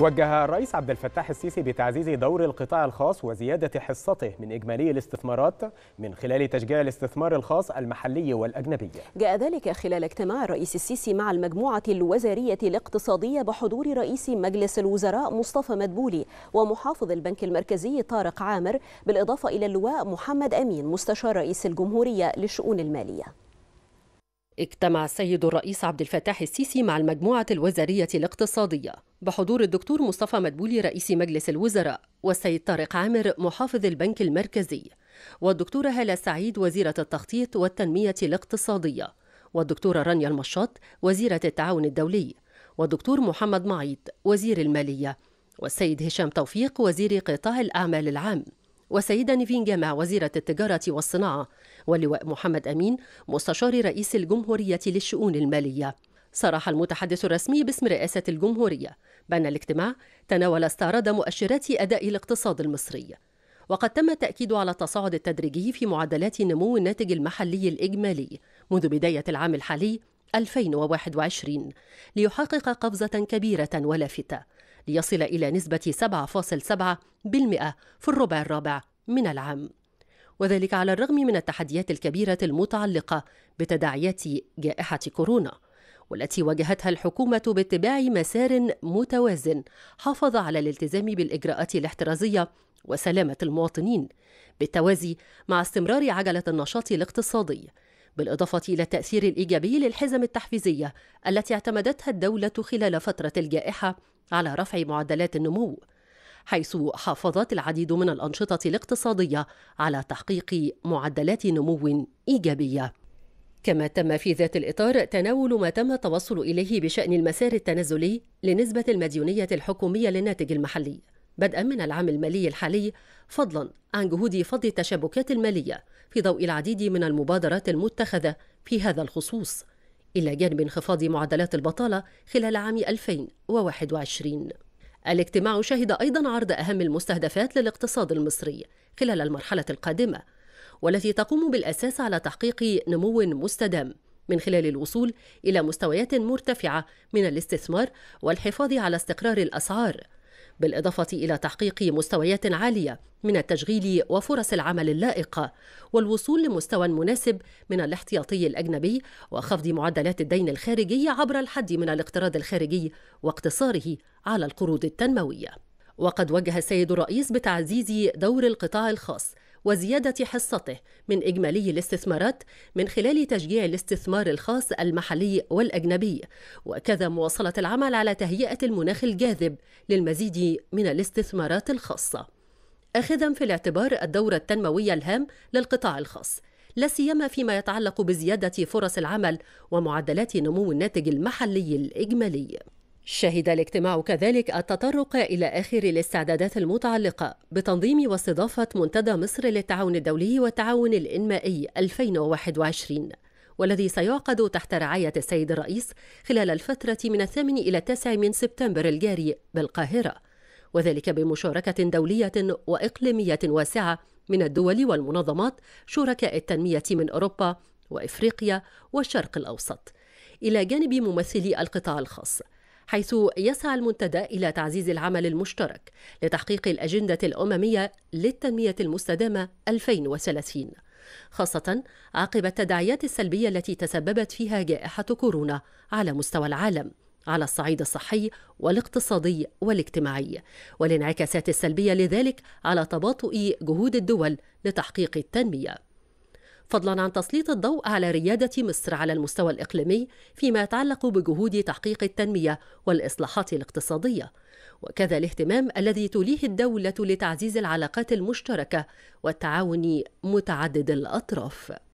وجه الرئيس عبد الفتاح السيسي بتعزيز دور القطاع الخاص وزيادة حصته من إجمالي الاستثمارات من خلال تشجيع الاستثمار الخاص المحلي والأجنبي. جاء ذلك خلال اجتماع الرئيس السيسي مع المجموعة الوزارية الاقتصادية بحضور رئيس مجلس الوزراء مصطفى مدبولي ومحافظ البنك المركزي طارق عامر بالإضافة إلى اللواء محمد أمين مستشار رئيس الجمهورية للشؤون المالية. اجتمع السيد الرئيس عبد الفتاح السيسي مع المجموعة الوزارية الاقتصادية. بحضور الدكتور مصطفى مدبولي رئيس مجلس الوزراء والسيد طارق عامر محافظ البنك المركزي. والدكتورة هالة سعيد وزيرة التخطيط والتنمية الاقتصادية. والدكتورة رانيا المشاط وزيرة التعاون الدولي. والدكتور محمد معيط وزير المالية. والسيد هشام توفيق وزير قطاع الأعمال العام. وسيدة نيفين جامع وزيرة التجارة والصناعة واللواء محمد أمين مستشار رئيس الجمهورية للشؤون المالية. صرح المتحدث الرسمي باسم رئاسة الجمهورية. بأن الاجتماع تناول استعراض مؤشرات أداء الاقتصاد المصري. وقد تم التأكيد على التصاعد التدريجي في معدلات نمو الناتج المحلي الإجمالي منذ بداية العام الحالي 2021 ليحقق قفزة كبيرة ولافتة. ليصل إلى نسبة 7.7% في الربع الرابع من العام. وذلك على الرغم من التحديات الكبيرة المتعلقة بتداعيات جائحة كورونا والتي واجهتها الحكومة باتباع مسار متوازن حافظ على الالتزام بالإجراءات الاحترازية وسلامة المواطنين بالتوازي مع استمرار عجلة النشاط الاقتصادي بالإضافة إلى التأثير الإيجابي للحزم التحفيزية التي اعتمدتها الدولة خلال فترة الجائحة على رفع معدلات النمو حيث حافظت العديد من الأنشطة الاقتصادية على تحقيق معدلات نمو إيجابية. كما تم في ذات الإطار تناول ما تم التوصل إليه بشأن المسار التنازلي لنسبة المديونية الحكومية للناتج المحلي بدءا من العام المالي الحالي فضلا عن جهود فض التشابكات المالية في ضوء العديد من المبادرات المتخذة في هذا الخصوص. إلى جانب انخفاض معدلات البطالة خلال عام 2021 الاجتماع شهد أيضا عرض أهم المستهدفات للاقتصاد المصري خلال المرحلة القادمة والتي تقوم بالأساس على تحقيق نمو مستدام من خلال الوصول إلى مستويات مرتفعة من الاستثمار والحفاظ على استقرار الأسعار بالإضافة إلى تحقيق مستويات عالية من التشغيل وفرص العمل اللائقة والوصول لمستوى مناسب من الاحتياطي الأجنبي وخفض معدلات الدين الخارجي عبر الحد من الاقتراض الخارجي واقتصاره على القروض التنموية. وقد وجه السيد الرئيس بتعزيز دور القطاع الخاص وزيادة حصته من إجمالي الاستثمارات من خلال تشجيع الاستثمار الخاص المحلي والأجنبي. وكذا مواصلة العمل على تهيئة المناخ الجاذب للمزيد من الاستثمارات الخاصة. أخذا في الاعتبار الدور التنموي الهام للقطاع الخاص لا سيما فيما يتعلق بزيادة فرص العمل ومعدلات نمو الناتج المحلي الإجمالي. شهد الاجتماع كذلك التطرق إلى آخر الاستعدادات المتعلقة بتنظيم واستضافة منتدى مصر للتعاون الدولي والتعاون الإنمائي 2021 والذي سيعقد تحت رعاية السيد الرئيس خلال الفترة من الثامن إلى التاسع من سبتمبر الجاري بالقاهرة وذلك بمشاركة دولية وإقليمية واسعة من الدول والمنظمات شركاء التنمية من أوروبا وإفريقيا والشرق الأوسط. إلى جانب ممثلي القطاع الخاص حيث يسعى المنتدى إلى تعزيز العمل المشترك لتحقيق الأجندة الأممية للتنمية المستدامة 2030 خاصة عقب التداعيات السلبية التي تسببت فيها جائحة كورونا على مستوى العالم على الصعيد الصحي والاقتصادي والاجتماعي والانعكاسات السلبية لذلك على تباطؤ جهود الدول لتحقيق التنمية. فضلا عن تسليط الضوء على ريادة مصر على المستوى الإقليمي فيما يتعلق بجهود تحقيق التنمية والإصلاحات الاقتصادية. وكذا الاهتمام الذي توليه الدولة لتعزيز العلاقات المشتركة والتعاون متعدد الأطراف.